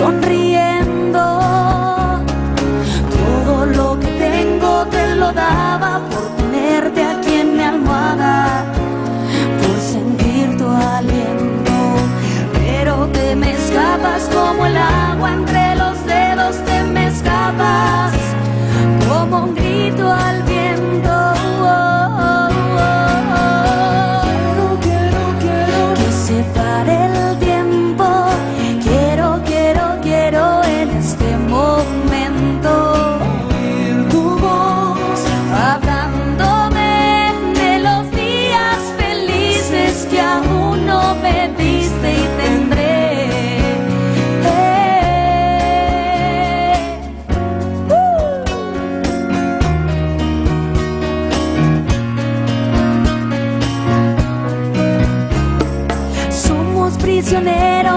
sonríe.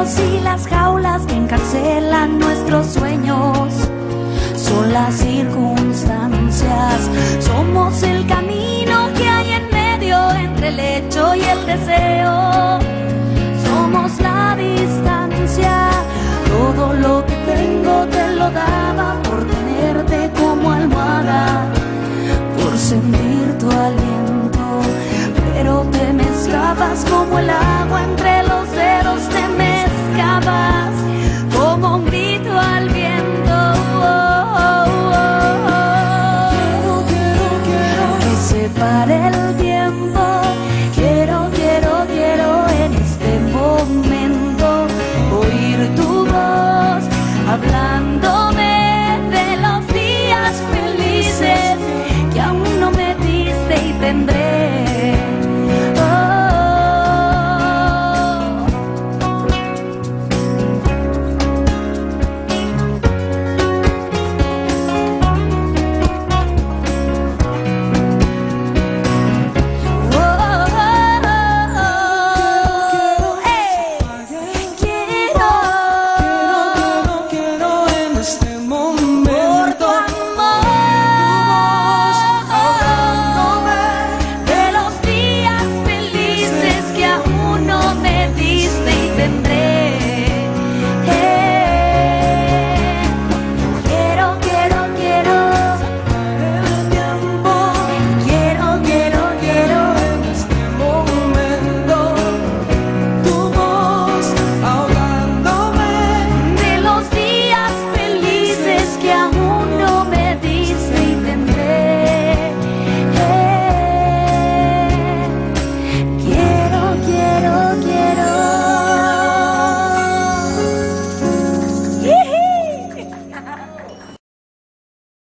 Y las jaulas que encarcelan nuestros sueños son las circunstancias. Somos el camino que hay en medio entre el hecho y el deseo. Somos la distancia. Todo lo que tengo te lo daba por tenerte como almohada, por sentir tu aliento. Pero te me escapas como el agua entre para el